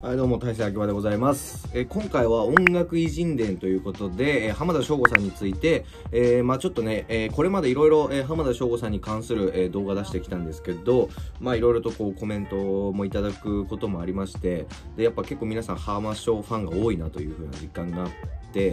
はい、どうも、大勢秋葉でございます。えー今回は音楽偉人伝ということで、えー浜田省吾さんについて、えーまあちょっとね、えーこれまでいろいろ、浜田省吾さんに関する、えー動画出してきたんですけど、まあいろいろとこうコメントもいただくこともありまして、で、やっぱ結構皆さん浜省ファンが多いなというふうな実感があ、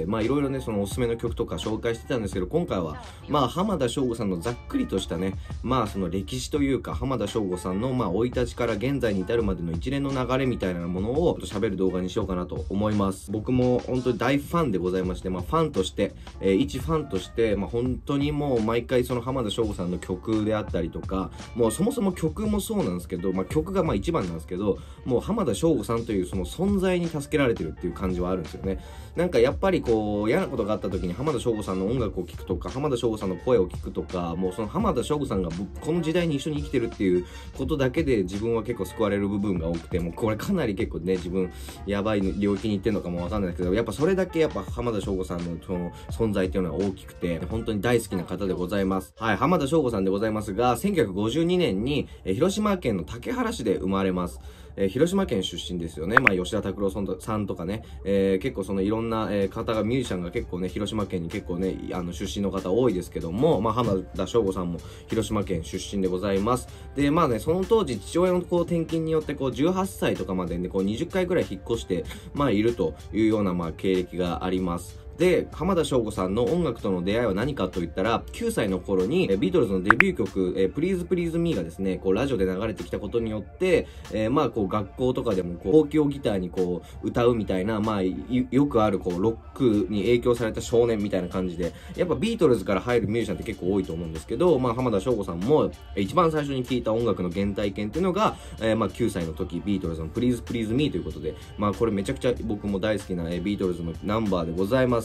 まあいろいろね、そのおすすめの曲とか紹介してたんですけど、今回は、まあ浜田省吾さんのざっくりとしたね、まあその歴史というか、浜田省吾さんのまあ生い立ちから現在に至るまでの一連の流れみたいなものを喋る動画にしようかなと思います。僕も本当に大ファンでございまして、まあファンとして、えー一ファンとして、まあ本当にもう毎回その浜田省吾さんの曲であったりとか、もうそもそも曲もそうなんですけど、まあ曲がまあ一番なんですけど、もう浜田省吾さんというその存在に助けられてるっていう感じはあるんですよね。なんかやっぱぱりこう嫌なことがあった時に浜田省吾さんの音楽を聴くとか浜田省吾さんの声を聞くとかもうその浜田省吾さんがこの時代に一緒に生きてるっていうことだけで自分は結構救われる部分が多くてもうこれかなり結構ね自分やばい領域に行ってるのかもわかんないですけどやっぱそれだけやっぱ浜田省吾さんのその存在っていうのは大きくて本当に大好きな方でございます。はい浜田省吾さんでございますが1952年に広島県の竹原市で生まれます。えー広島県出身ですよね。まあ、吉田拓郎さんとかね、えー結構そのいろんな、え方が、ミュージシャンが結構ね、広島県に結構ね、あの、出身の方多いですけども、まあ、浜田省吾さんも広島県出身でございます。で、まあね、その当時、父親のこう、転勤によって、こう、18歳とかまでね、こう、20回ぐらい引っ越して、まあ、いるというような、まあ、経歴があります。で、浜田省吾さんの音楽との出会いは何かと言ったら、9歳の頃に、ビートルズのデビュー曲、えー、Please Please Me がですね、こう、ラジオで流れてきたことによって、えーまあ、こう、学校とかでも、こう、高級ギターにこう、歌うみたいな、まあ、よくある、こう、ロックに影響された少年みたいな感じで、やっぱビートルズから入るミュージシャンって結構多いと思うんですけど、まあ、浜田省吾さんも、一番最初に聴いた音楽の原体験っていうのが、えーまあ、9歳の時、ビートルズの Please Please Me ということで、まあ、これめちゃくちゃ僕も大好きな、えービートルズのナンバーでございます。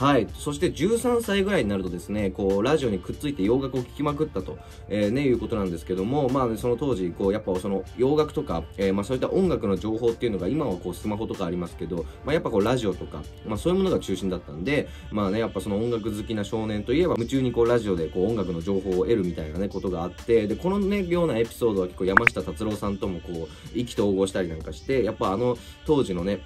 はい。そして13歳ぐらいになるとですね、こう、ラジオにくっついて洋楽を聴きまくったと、えーね、いうことなんですけども、まあ、ね、その当時、こう、やっぱその洋楽とか、えーまあそういった音楽の情報っていうのが今はこう、スマホとかありますけど、まあやっぱこう、ラジオとか、まあそういうものが中心だったんで、まあね、やっぱその音楽好きな少年といえば、夢中にこう、ラジオでこう、音楽の情報を得るみたいなね、ことがあって、で、このね、ようなエピソードは結構山下達郎さんともこう、意気投合したりなんかして、やっぱあの当時のね、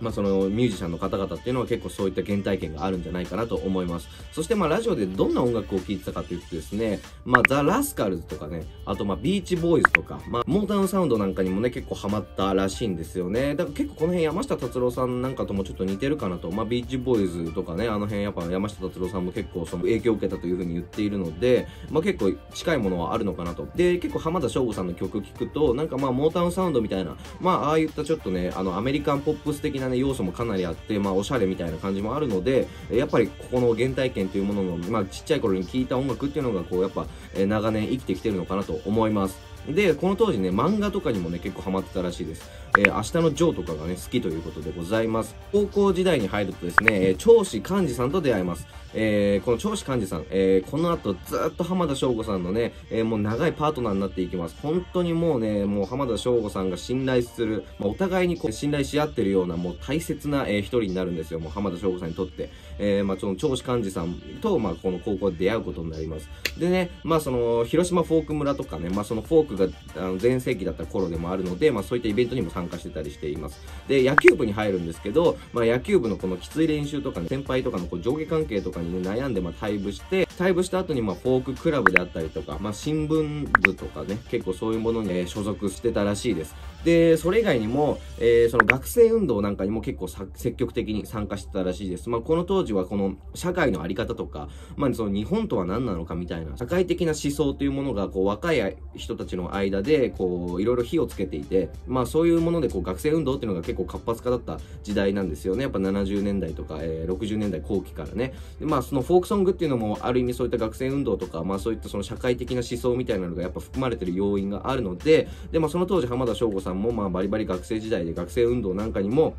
まあそのミュージシャンの方々っていうのは結構そういった原体験があるんじゃないかなと思います。そしてまあラジオでどんな音楽を聴いてたかというとですね、まあザ・ラスカルズとかね、あとまあビーチボーイズとか、まあモータウンサウンドなんかにもね結構ハマったらしいんですよね。だから結構この辺山下達郎さんなんかともちょっと似てるかなと。まあビーチボーイズとかね、あの辺やっぱ山下達郎さんも結構その影響を受けたというふうに言っているので、まあ結構近いものはあるのかなと。で、結構浜田省吾さんの曲聴くと、なんかまあモータウンサウンドみたいな、まあああいったちょっとね、あのアメリカンポップス的なね要素もかなりあって、まあおしゃれみたいな感じもあるので、やっぱりここの原体験というものの、まあちっちゃい頃に聴いた音楽っていうのがこうやっぱ、え長年生きてきてるのかなと思います。で、この当時ね、漫画とかにもね、結構ハマってたらしいです。えー明日のジョーとかがね、好きということでございます。高校時代に入るとですね、えー長子寛治さんと出会います。えーこの長子寛治さん、えーこの後ずっと浜田省吾さんのね、えーもう長いパートナーになっていきます。本当にもうね、もう浜田省吾さんが信頼する、まあ、お互いにこう信頼し合ってるようなもう大切な、えー一人になるんですよ。もう浜田省吾さんにとって。えーまあ、その長子寛治さんと、まあ、この高校で出会うことになります。でね、まあ、その、広島フォーク村とかね、まあ、そのフォークが、あの、全盛期だった頃でもあるので、まあ、そういったイベントにも参加してたりしています。で、野球部に入るんですけど、まあ、野球部のこのきつい練習とかね、先輩とかのこう上下関係とかにね、悩んで、まあ、退部して、退部した後に、まあ、フォーククラブであったりとか、まあ、新聞部とかね、結構そういうものに、えー所属してたらしいです。で、それ以外にも、えーその学生運動なんかにも結構積極的に参加してたらしいです。まあ、この当時はこの社会のあり方とか、まあ、その日本とは何なのかみたいな、社会的な思想というものが、こう、若い人たちの間で、こう、いろいろ火をつけていて、まあ、そういうもので、こう、学生運動っていうのが結構活発化だった時代なんですよね。やっぱ70年代とか、えー60年代後期からね。で、まあ、そのフォークソングっていうのも、ある意味そういった学生運動とか、まあ、そういったその社会的な思想みたいなのがやっぱ含まれてる要因があるので、で、まあ、その当時浜田省吾さんも、まあ、バリバリ学生時代で学生運動なんかにも、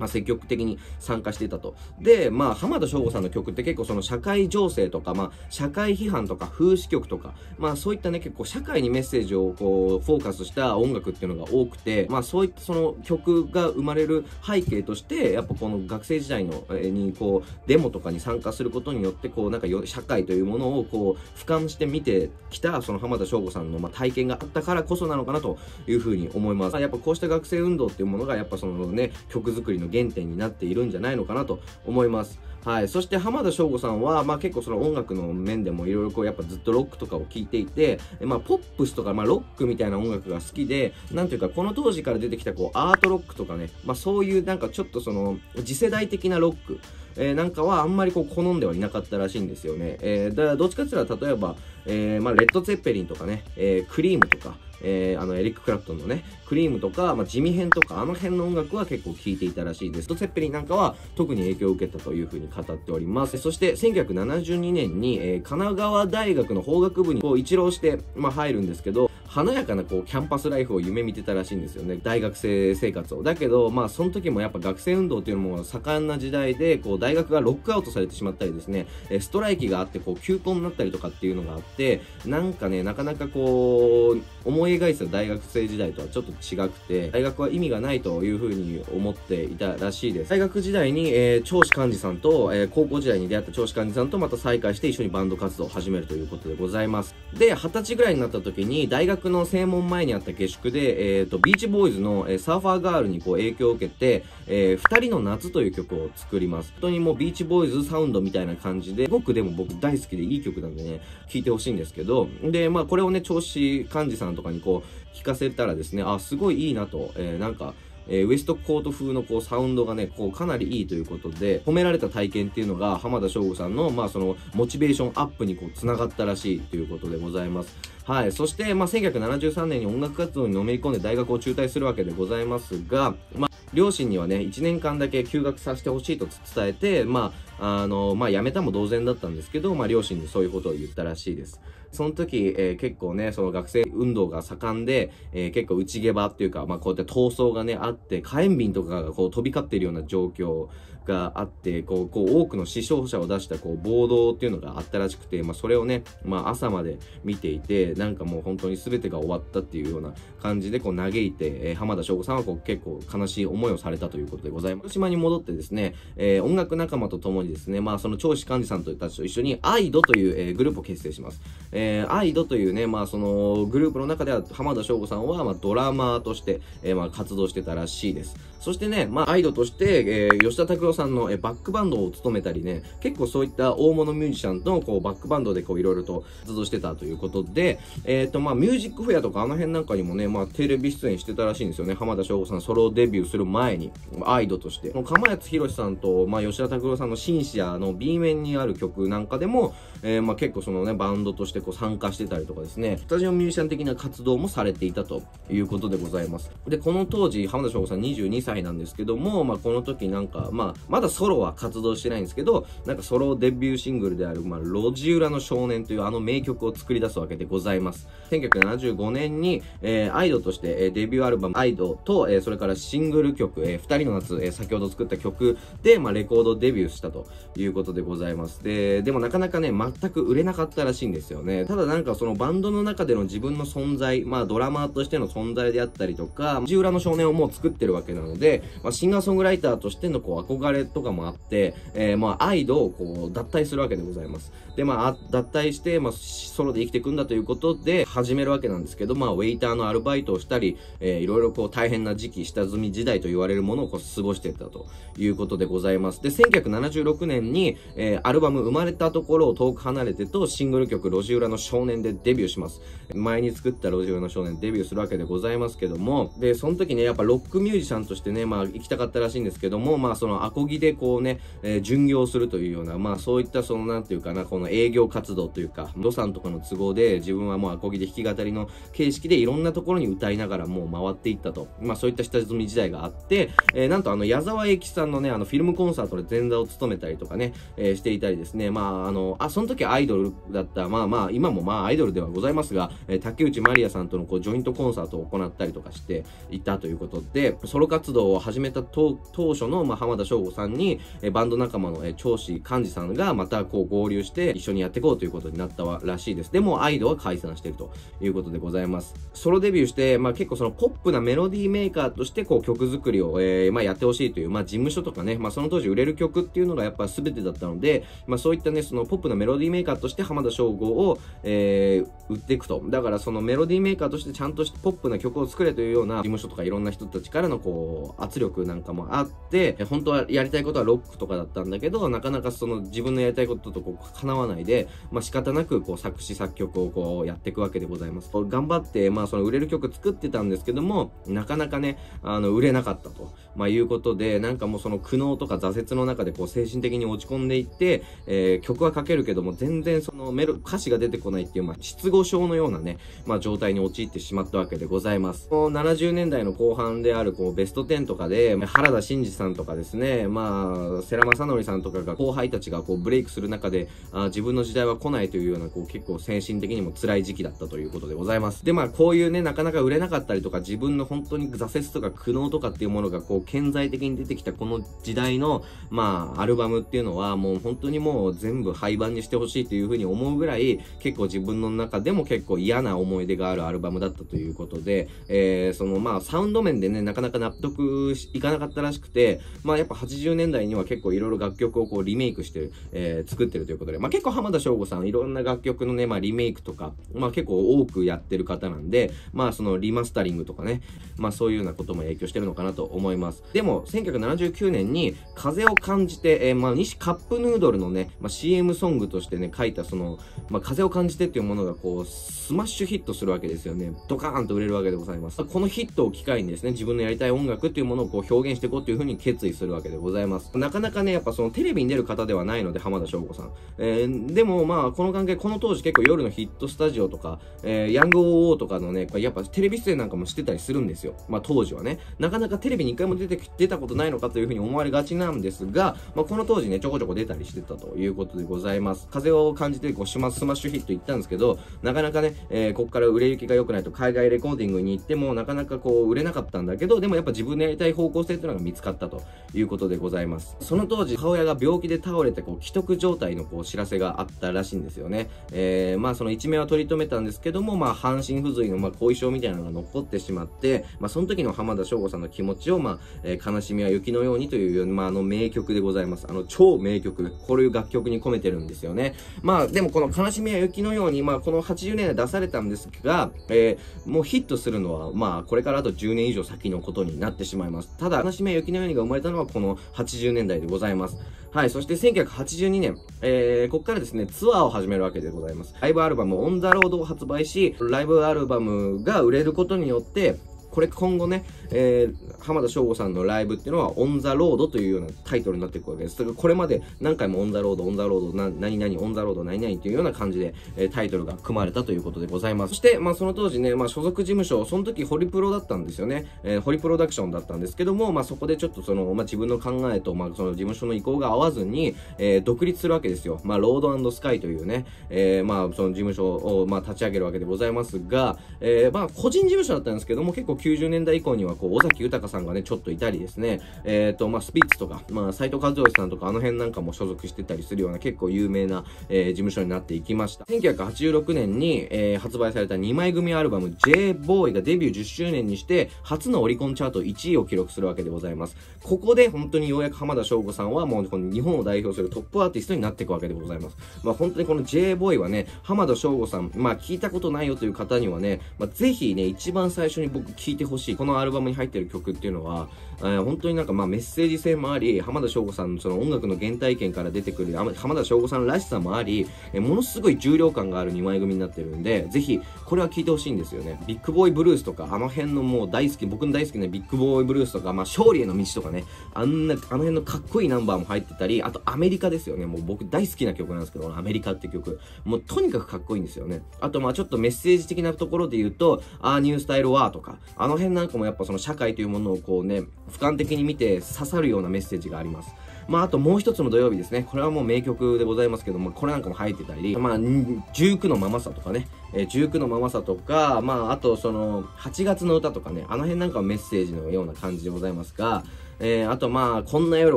まあ、積極的に参加してたと。で、まあ、浜田省吾さんの曲って結構その社会情勢とか、まあ、社会批判とか風刺曲とか、まあ、そういったね、結構社会にメッセージをこう、フォーカスした音楽っていうのが多くて、まあ、そういったその曲が生まれる背景として、やっぱこの学生時代の、に、こう、デモとかに参加することによって、こう、なんかよ社会というものをこう、俯瞰して見てきた、その浜田省吾さんの、まあ、体験があったからこそなのかなというふうに思います。やっぱこうした学生運動っていうものが、やっぱそのね、曲作りの原点になっているんじゃないのかなと思います。はい。そして浜田省吾さんは、まあ結構その音楽の面でもいろいろこうやっぱずっとロックとかを聴いていて、まあポップスとかまあロックみたいな音楽が好きで、なんていうかこの当時から出てきたこうアートロックとかね、まあそういうなんかちょっとその次世代的なロック、えー、なんかはあんまりこう好んではいなかったらしいんですよね。えー、だからどっちかっていうと例えば、えー、まあレッド・ツェッペリンとかね、えー、クリームとか、えー、あの、エリック・クラプトンのね、クリームとか、まあ、地味編とか、あの辺の音楽は結構聴いていたらしいです。と、セッペリンなんかは特に影響を受けたというふうに語っております。そして、1972年に、えー、神奈川大学の法学部にこう一浪して、まあ、入るんですけど、華やかなこうキャンパスライフを夢見てたらしいんですよね。大学生生活を。だけど、まあその時もやっぱ学生運動っていうのも盛んな時代で、こう大学がロックアウトされてしまったりですね、ストライキがあってこう休校になったりとかっていうのがあって、なんかね、なかなかこう、思い描いてた大学生時代とはちょっと違くて、大学は意味がないというふうに思っていたらしいです。大学時代に、えー、長子幹事さんと、えー、高校時代に出会った長子幹事さんとまた再会して一緒にバンド活動を始めるということでございます。で、二十歳ぐらいになった時に大学の正門前にあった下宿で、えっ、ー、と、ビーチボーイズの、えー、サーファーガールにこう影響を受けて、えー、二人の夏という曲を作ります。本当にもうビーチボーイズサウンドみたいな感じで、すごくでも僕大好きでいい曲なんでね、聴いてほしいんですけど、で、まあこれをね、調子幹事さんとかにこう、聞かせたらですね、あ、すごいいいなと、えー、なんか、えー、ウエストコート風のこうサウンドがね、こうかなりいいということで、褒められた体験っていうのが浜田省吾さんの、まあその、モチベーションアップにこう繋がったらしいということでございます。はい。そして、まあ1973年に音楽活動にのめり込んで大学を中退するわけでございますが、まあ両親にはね、1年間だけ休学させてほしいと伝えて、まあ、あの、まあ、辞めたも同然だったんですけど、まあ、両親にそういうことを言ったらしいです。その時、えー、結構ね、その学生運動が盛んで、えー、結構内毛場っていうか、まあ、こうやって闘争がね、あって、火炎瓶とかがこう飛び交っているような状況があって、こう、こう多くの死傷者を出したこう暴動っていうのがあったらしくて、まあ、それをね、まあ、朝まで見ていて、なんかもう本当に全てが終わったっていうような感じでこう嘆いて、えー、浜田省吾さんはこう結構悲しい思いをされたということでございます。島に戻ってですね、えー、音楽仲間と共にですね、まあ、その長子幹事さんたちと一緒に、アイドという、えー、グループを結成します。えー、アイドというね、まあ、そのグループの中では浜田省吾さんは、まあ、ドラマーとして、えー、まあ、活動してたらしいです。そしてね、まあ、アイドとして、えー、吉田拓郎さんの、えー、バックバンドを務めたりね、結構そういった大物ミュージシャンと、こう、バックバンドでこう、いろいろと活動してたということで、えっ、ー、と、まあ、ミュージックフェアとかあの辺なんかにもね、まあ、テレビ出演してたらしいんですよね。浜田省吾さんソロデビューする前に、アイドとして。鎌谷博さんと、まあ、吉田拓郎さんのシンシアの B 面にある曲なんかでも、えー、まあ、結構そのね、バンドとしてこう参加してたりとかですね、スタジオミュージシャン的な活動もされていたということでございます。で、この当時、浜田省吾さん22歳なんですけど、も、まあ、この時なんか、まあ、まだソロは活動してないんですけど、なんかソロデビューシングルである、まあ、路地裏の少年というあの名曲を作り出すわけでございます。1975年に、えー、アイドとして、えー、デビューアルバム、アイドと、えー、それからシングル曲、えー、二人の夏、えー、先ほど作った曲で、まあ、レコードデビューしたということでございます。で、でもなかなかね、全く売れなかったらしいんですよね。ただなんかそのバンドの中での自分の存在、まあ、ドラマーとしての存在であったりとか、地裏の少年をもう作ってるわけなので、まあ、シンガーソングライターとしてのこう憧れとかもあって、えー、まあ、アイドをこう脱退するわけでございます。で、まあ、脱退して、まあ、ソロで生きていくんだということことで始めるわけなんですけど、まあ、ウェイターのアルバイトをしたり、えー、いろいろこう大変な時期、下積み時代と言われるものをこう過ごしてたということでございます。で、1976年に、えー、アルバム生まれたところを遠く離れてとシングル曲路地裏の少年でデビューします。前に作った路地裏の少年デビューするわけでございますけども、で、その時ね、やっぱロックミュージシャンとしてね、まあ、行きたかったらしいんですけども、まあ、そのアコギでこうね、えー、巡業するというような、まあ、そういったその、なんていうかな、この営業活動というか、予算とかの都合で自分ははもうアコギで弾き語りの形式でいろんなところに歌いながらもう回っていったと。まあそういった下積み時代があって、えー、なんとあの矢沢永吉さんのね、あのフィルムコンサートで前座を務めたりとかね、えー、していたりですね、まああの、あ、その時アイドルだった、まあまあ今もまあアイドルではございますが、えー、竹内まりやさんとのこうジョイントコンサートを行ったりとかしていたということで、ソロ活動を始めた当当初の、まあ、浜田省吾さんに、えバンド仲間の、え長子幹事さんがまたこう合流して一緒にやっていこうということになったらしいです。でも、アイドは解散しているということでございます。ソロデビューして、まあ結構そのポップなメロディーメーカーとしてこう曲作りを、えー、まあやってほしいという、まあ事務所とかね、まあその当時売れる曲っていうのがやっぱ全てだったので、まあそういったね、そのポップなメロディーメーカーとして浜田省吾を、えー、売っていくと。だからそのメロディーメーカーとしてちゃんとポップな曲を作れというような事務所とかいろんな人たちからのこう圧力なんかもあって、本当はやりたいことはロックとかだったんだけど、なかなかその自分のやりたいこととこう叶わないで、まあ仕方なくこう作詞作曲をこうやっていくわけでございます。頑張って、まあその売れる曲作ってたんですけども、なかなかね、あの、売れなかったと、まあいうことで、なんかもうその苦悩とか挫折の中でこう精神的に落ち込んでいって、えー、曲は書けるけども、全然そのメロ、歌詞が出てこないっていう、まあ失語症のようなね、まあ状態に陥ってしまったわけでございます。この70年代の後半であるこうベスト10とかで、原田真二さんとかですね、まあ、世良正則さんとかが後輩たちがこうブレイクする中で、あ自分の時代は来ないというような、こう結構精神的にも辛い時期だったということでございます。で、まあこういうね、なかなか売れなかったりとか、自分の本当に挫折とか苦悩とかっていうものがこう顕在的に出てきたこの時代の、まあ、アルバムっていうのはもう本当にもう全部廃盤にしてほしいというふうに思うぐらい、結構自分の中でも結構嫌な思い出があるアルバムだったということで、えー、そのまあサウンド面でね、なかなか納得いかなかったらしくて、まあやっぱ80年代には結構いろいろ楽曲をこうリメイクしてる、えー、作ってるということで、まあ結構浜田省吾さんいろんな楽曲のね、まあリメイクとか、まあ結構多くやってる方なんで、まあそのリマスタリングとかね、まあそういうようなことも影響してるのかなと思います。でも、1979年に風を感じて、えー、まあ日清カップヌードルのね、まあ CM ソングとしてね、書いたその、まあ風を感じてっていうものがこう、スマッシュヒットするわけですよね。ドカーンと売れるわけでございます。このヒットを機会にですね、自分のやりたい音楽っていうものをこう表現していこうというふうに決意するわけでございます。なかなかね、やっぱそのテレビに出る方ではないので、浜田省吾さん。えー、でもまあ、この関係、この当時結構夜のヒットスタジオとか、えー、ヤング OO とかのね、やっぱテレビ出演なんかもしてたりするんですよ。まあ当時はね。なかなかテレビに一回も出て、出たことないのかというふうに思われがちなんですが、まあこの当時ね、ちょこちょこ出たりしてたということでございます。風を感じて、こう、スマッシュヒット行ったんですけど、なかなかね、えー、ここから売れ行きが良くないと海外レコーディングに行っても、なかなかこう、売れなかったんだけど、でもやっぱ自分のやりたい方向性というのが見つかったということでございます。その当時、母親が病気で倒れて、こう、既得状態のこう、知らせがあったらしいんですよね。えー、まあその一命は取り留めたんですけども、まあ半身不随のまあ後遺症みたいなのが残ってしまって、まあその時の浜田省吾さんの気持ちを、まあ、えー、悲しみは雪のようにという、まああの名曲でございます。あの超名曲。こういう楽曲に込めてるんですよね。まあでもこの悲しみは雪のように、まあこの80年代出されたんですが、えー、もうヒットするのは、まあこれからあと10年以上先のことになってしまいます。ただ、悲しみは雪のようにが生まれたのはこの80年代でございます。はい。そして1982年、えー、ここからですね、ツアーを始めるわけでございます。ライブアルバム、オンザロードを発売し、ライブアルバムが売れることによって、これ今後ね、えー、浜田省吾さんのライブっていうのは、オンザロードというようなタイトルになっていくわけです。これまで何回もオンザロード、オンザロード、な、何々、オンザロード、何々というような感じで、えー、タイトルが組まれたということでございます。そして、まあその当時ね、まあ所属事務所、その時ホリプロだったんですよね。えー、ホリプロダクションだったんですけども、まあそこでちょっとその、まあ自分の考えと、まあその事務所の意向が合わずに、えー、独立するわけですよ。まあロードスカイというね、えー、まあその事務所を、まあ立ち上げるわけでございますが、えー、まあ個人事務所だったんですけども、結構90年代以降には、こう、尾崎豊さんがね、ちょっといたりですね、えっ、ー、と、まあ、スピッツとか、まあ、斎藤和義さんとか、あの辺なんかも所属してたりするような結構有名な、えー、事務所になっていきました。1986年に、えー、発売された2枚組アルバム J-Boy がデビュー10周年にして、初のオリコンチャート1位を記録するわけでございます。ここで本当にようやく浜田省吾さんはもうこの日本を代表するトップアーティストになっていくわけでございます。まあ、本当にこの J-Boy はね、浜田省吾さん、まあ、聞いたことないよという方にはね、まあ、ぜひね、一番最初に僕聞聴いてほしい。このアルバムに入ってる曲っていうのは、えー、本当になんかまあメッセージ性もあり、浜田省吾さんのその音楽の原体験から出てくる浜田省吾さんらしさもあり、えー、ものすごい重量感がある2枚組になってるんで、ぜひ、これは聴いてほしいんですよね。ビッグボーイブルースとか、あの辺のもう大好き、僕の大好きなビッグボーイブルースとか、まあ勝利への道とかね、あんな、あの辺のかっこいいナンバーも入ってたり、あとアメリカですよね。もう僕大好きな曲なんですけど、アメリカって曲。もうとにかくかっこいいんですよね。あとまあちょっとメッセージ的なところで言うと、あーニュースタイルワーとか、あの辺なんかもやっぱその社会というものをこうね、俯瞰的に見て刺さるようなメッセージがあります。まあ、あともう一つの土曜日ですね。これはもう名曲でございますけども、これなんかも入ってたり、まあ、19のままさとかね、えー、19のままさとか、まあ、あとその、8月の歌とかね、あの辺なんかはメッセージのような感じでございますが、えー、あとまあ、こんな夜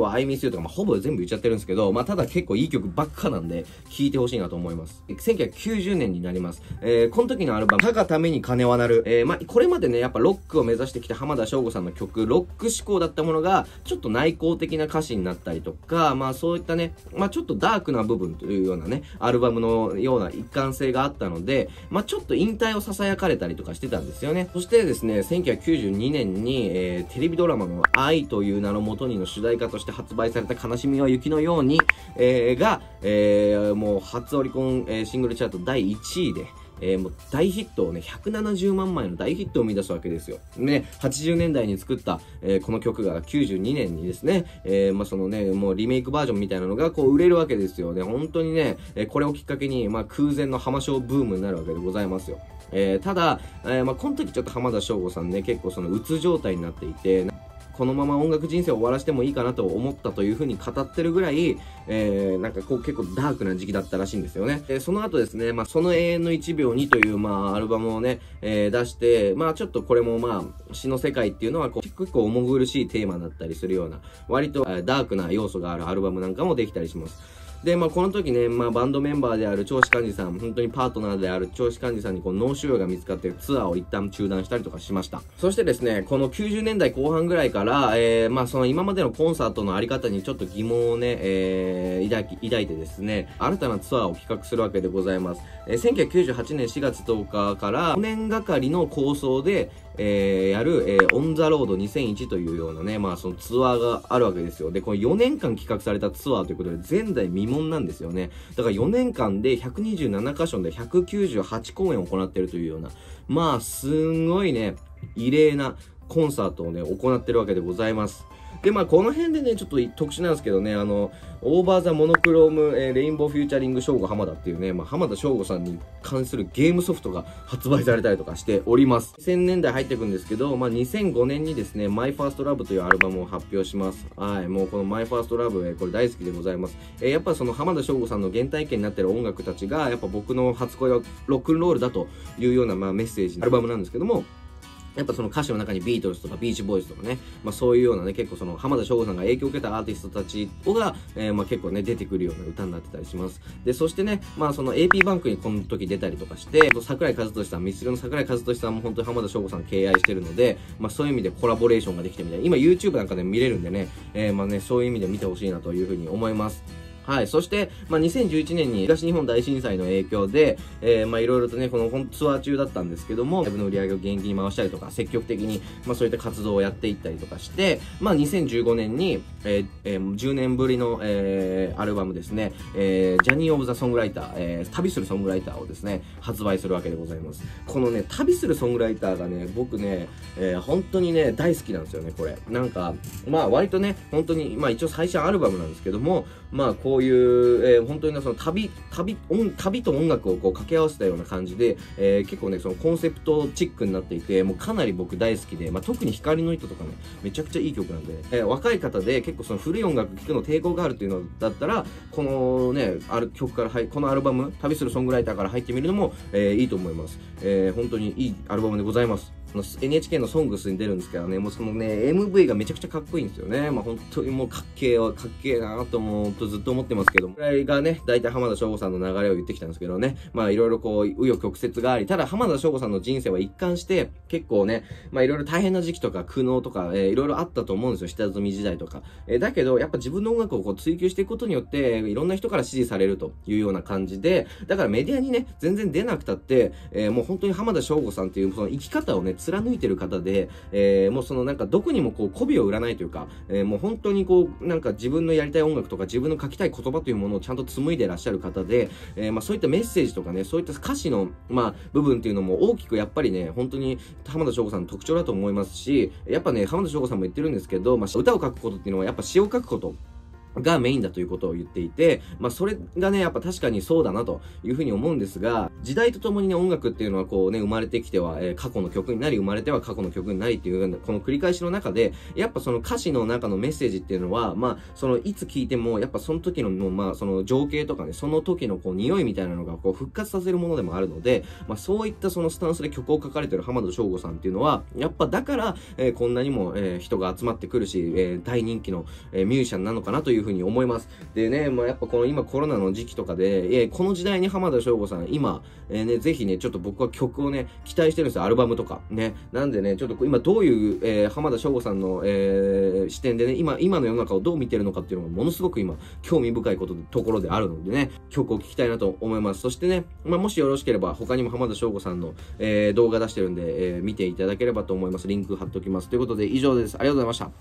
は I miss you とか、まあ、ほぼ全部言っちゃってるんですけど、まあ、ただ結構いい曲ばっかなんで、聴いてほしいなと思います。1990年になります。えー、この時のアルバム、かがために金は鳴る。えー、まあ、これまでね、やっぱロックを目指してきた浜田省吾さんの曲、ロック志向だったものが、ちょっと内向的な歌詞になったりとか、まあ、そういったね、まあ、ちょっとダークな部分というようなね、アルバムのような一貫性があったので、まあ、ちょっと引退を囁かれたりとかしてたんですよね。そしてですね、1992年に、えー、テレビドラマの愛といういう名のもとにの主題歌として発売された悲しみは雪のように、えー、が、えー、もう初オリコン、えー、シングルチャート第1位で、えー、もう大ヒットをね、170万枚の大ヒットを生み出すわけですよ。ね、80年代に作った、えー、この曲が92年にですね、えー、まあそのね、もうリメイクバージョンみたいなのがこう売れるわけですよね。本当にね、えこれをきっかけに、まあ空前の浜省ブームになるわけでございますよ。えただ、えまあこの時ちょっと浜田省吾さんね、結構そのうつ状態になっていて、このまま音楽人生を終わらせてもいいかなと思ったというふうに語ってるぐらい、えー、なんかこう結構ダークな時期だったらしいんですよね。で、その後ですね、まあ、その永遠の1秒2という、まあ、アルバムをね、えー、出して、まあ、ちょっとこれもまあ、詩の世界っていうのはこう、結構重苦しいテーマだったりするような、割とダークな要素があるアルバムなんかもできたりします。で、まあ、この時ね、まあ、バンドメンバーである長子幹事さん、本当にパートナーである長子幹事さんにこう脳腫瘍が見つかってツアーを一旦中断したりとかしました。そしてですね、この90年代後半ぐらいから、えー、まあ、その今までのコンサートのあり方にちょっと疑問をね、えー、抱き、抱いてですね、新たなツアーを企画するわけでございます。えー、1998年4月10日から5年がかりの構想で、えー、やる、えー、 On the Road 2001というようなね、まあそのツアーがあるわけですよ。で、この4年間企画されたツアーということで前代未聞なんですよね。だから4年間で127カ所で198公演を行っているというような、まあすんごいね、異例なコンサートをね、行ってるわけでございます。で、まあ、この辺でね、ちょっと特殊なんですけどね、あの、Over the Monochrome、えー、 Rainbow featuring Shogo 浜田っていうね、まあ、浜田省吾さんに関するゲームソフトが発売されたりとかしております。2000年代入っていくんですけど、まあ、2005年にですね、 My First Love というアルバムを発表します。はい、もうこの My First Love、えー、これ大好きでございます。えー、やっぱその浜田省吾さんの原体験になってる音楽たちが、やっぱ僕の初恋はロックンロールだというような、まあ、メッセージのアルバムなんですけども、やっぱその歌詞の中にビートルズとかビーチボーイズとかね、まあそういうようなね、結構その浜田省吾さんが影響を受けたアーティストたちが、えー、まあ結構ね、出てくるような歌になってたりします。で、そしてね、まあその AP バンクにこの時出たりとかして、桜井和寿さん、ミスチルの桜井和寿さんも本当に浜田省吾さん敬愛してるので、まあそういう意味でコラボレーションができてみたい。今 YouTube なんかで見れるんでね、えー、まあね、そういう意味で見てほしいなというふうに思います。はい。そして、まあ、2011年に東日本大震災の影響で、えー、まあ、いろいろとね、このツアー中だったんですけども、ライブの売り上げを現金に回したりとか、積極的に、まあ、そういった活動をやっていったりとかして、まあ、2015年に、えーえー、10年ぶりの、えー、アルバムですね、えー、ジャニー・オブ・ザ・ソングライター、えー、旅するソングライターをですね、発売するわけでございます。このね、旅するソングライターがね、僕ね、えー、本当にね、大好きなんですよね、これ。なんか、まあ、割とね、本当に、まあ、一応最初アルバムなんですけども、まあ、こういう、えー、本当にその旅、旅、音、旅と音楽をこう掛け合わせたような感じで、えー、結構ね、そのコンセプトチックになっていて、もうかなり僕大好きで、まあ、特に光の糸とかね、めちゃくちゃいい曲なんで、えー、若い方で結構その古い音楽聴くの抵抗があるっていうのだったら、このね、ある曲から入、このアルバム、旅するソングライターから入ってみるのも、えー、いいと思います。えー、本当にいいアルバムでございます。NHK のソングスに出るんですけどね、もうそのね、MV がめちゃくちゃかっこいいんですよね。まあ本当にもうかっけえわ、かっけえなと思うとずっと思ってますけど、これがね、大体浜田省吾さんの流れを言ってきたんですけどね、まあいろいろこう、紆余曲折があり、ただ浜田省吾さんの人生は一貫して、結構ね、まあいろいろ大変な時期とか苦悩とか、えー、いろいろあったと思うんですよ、下積み時代とか。えー、だけど、やっぱ自分の音楽をこう追求していくことによって、いろんな人から支持されるというような感じで、だからメディアにね、全然出なくたって、えー、もう本当に浜田省吾さんっていうその生き方をね、貫いてる方で、えー、もうそのなんかどこにもこう媚びを売らないというか、えー、もう本当にこう、なんか自分のやりたい音楽とか自分の書きたい言葉というものをちゃんと紡いでらっしゃる方で、えー、まあそういったメッセージとかね、そういった歌詞の、まあ部分っていうのも大きくやっぱりね、本当に浜田省吾さんの特徴だと思いますし、やっぱね、浜田省吾さんも言ってるんですけど、まあ歌を書くことっていうのはやっぱ詩を書くこと。がメインだということを言っていて、まあそれがね、やっぱ確かにそうだなというふうに思うんですが、時代とともにね、音楽っていうのはこうね、生まれてきては、えー、過去の曲になり、生まれては過去の曲になりっていうような、この繰り返しの中で、やっぱその歌詞の中のメッセージっていうのは、まあ、そのいつ聞いても、やっぱその時の、まあ、その情景とかね、その時のこう匂いみたいなのがこう復活させるものでもあるので、まあそういったそのスタンスで曲を書かれてる浜田省吾さんっていうのは、やっぱだから、えー、こんなにも、えー、人が集まってくるし、えー、大人気の、えー、ミュージシャンなのかなというふうに思います。でね、まあ、やっぱこの今コロナの時期とかで、えー、この時代に浜田省吾さん、今、えー、ね、ぜひね、ちょっと僕は曲をね、期待してるんですよ、アルバムとか。ね。なんでね、ちょっと今どういう、えー、浜田省吾さんの、えー、視点でね、今、今の世の中をどう見てるのかっていうのがものすごく今、興味深いこと、ところであるのでね、曲を聴きたいなと思います。そしてね、まあ、もしよろしければ、他にも浜田省吾さんの、えー、動画出してるんで、えー、見ていただければと思います。リンク貼っておきます。ということで、以上です。ありがとうございました。